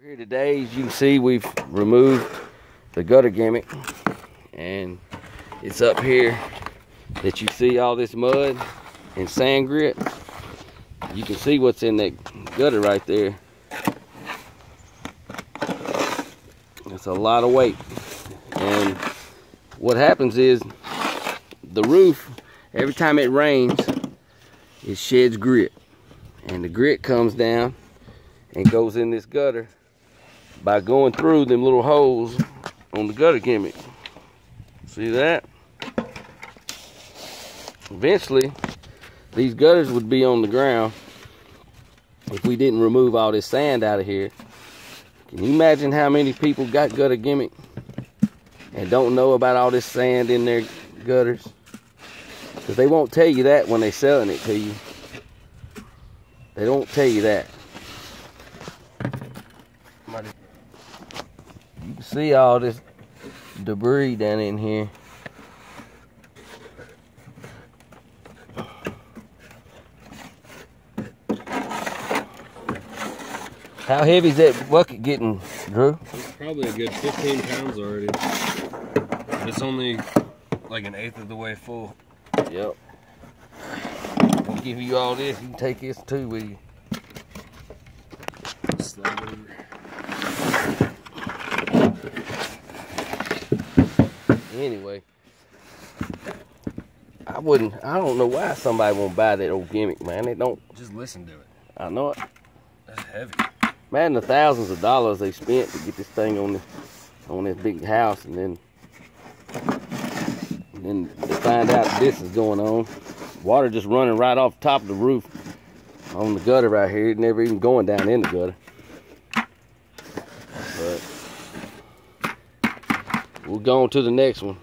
Here today, as you can see, we've removed the gutter gimmick and it's up here that you see all this mud and sand grit. You can see what's in that gutter right there. It's a lot of weight. And what happens is the roof, every time it rains, it sheds grit. And the grit comes down and goes in this gutter by going through them little holes on the gutter gimmick. See that? Eventually, these gutters would be on the ground if we didn't remove all this sand out of here. Can you imagine how many people got gutter gimmick and don't know about all this sand in their gutters? Because they won't tell you that when they're selling it to you. They don't tell you that. See all this debris down in here. How heavy is that bucket getting, Drew? It's probably a good 15 pounds already. But it's only like an eighth of the way full. Yep. I'll give you all this. You can take this too with you. Anyway, I wouldn't. I don't know why somebody won't buy that old gimmick, man. They don't. Just listen to it. I know it. That's heavy. Man, the thousands of dollars they spent to get this thing on this on this big house, and then and then to find out this is going on. Water just running right off the top of the roof on the gutter right here. It never even going down in the gutter. But we'll go on to the next one.